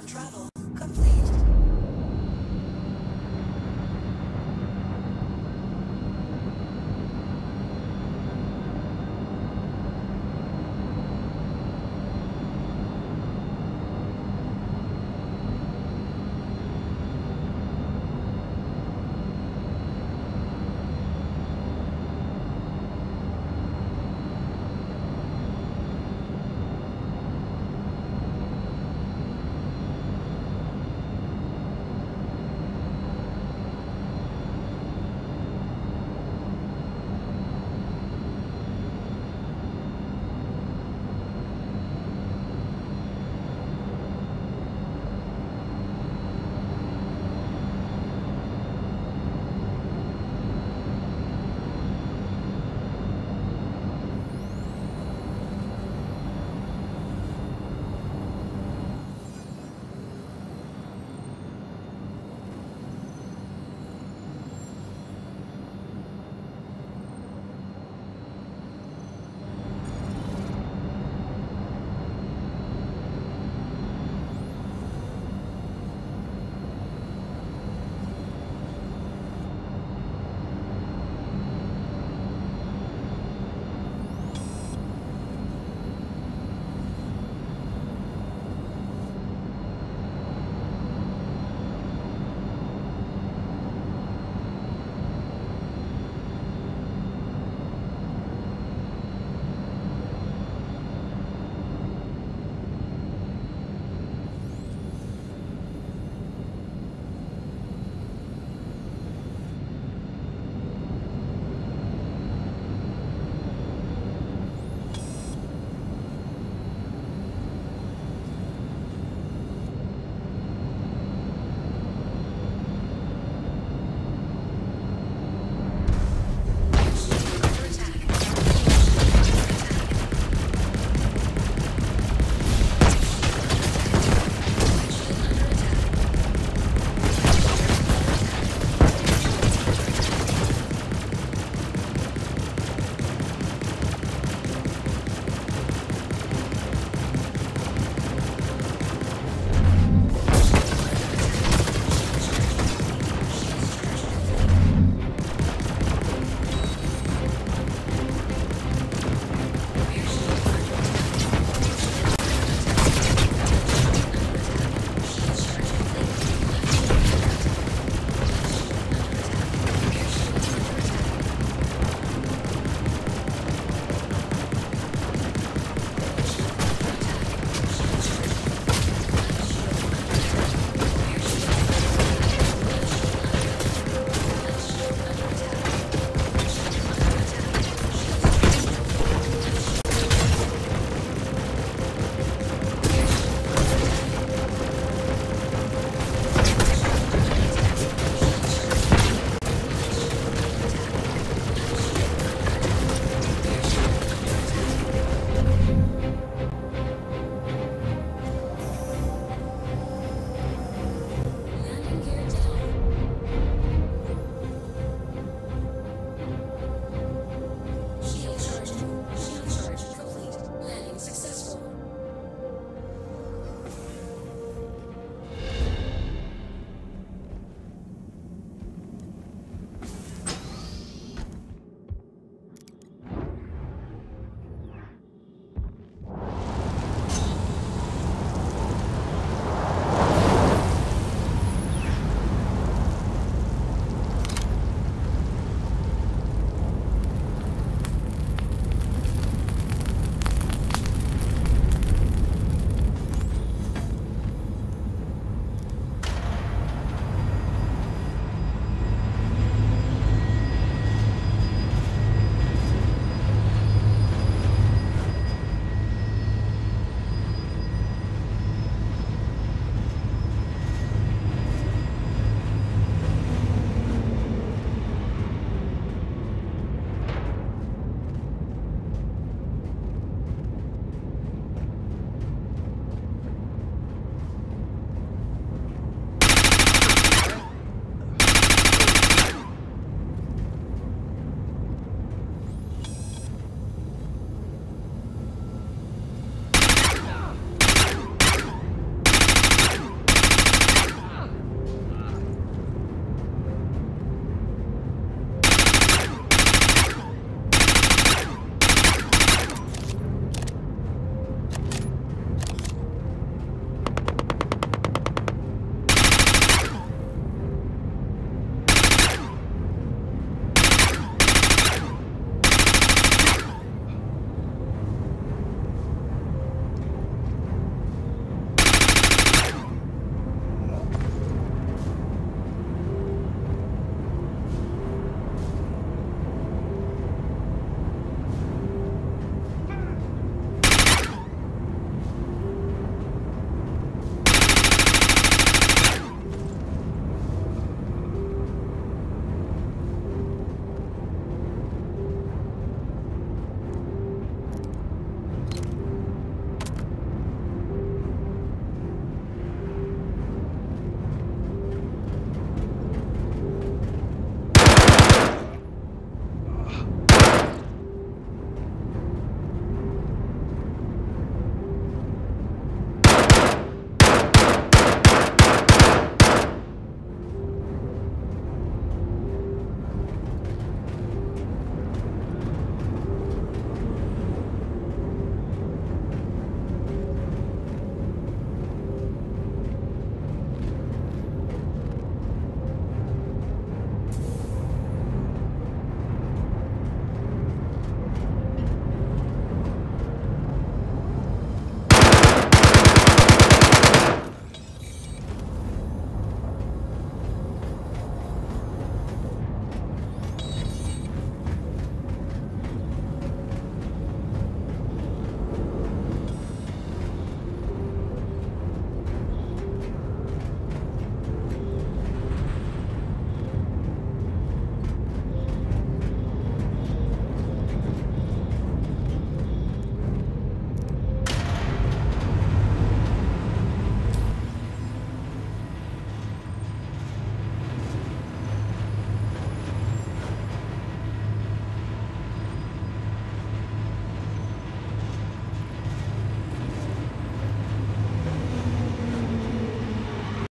travel.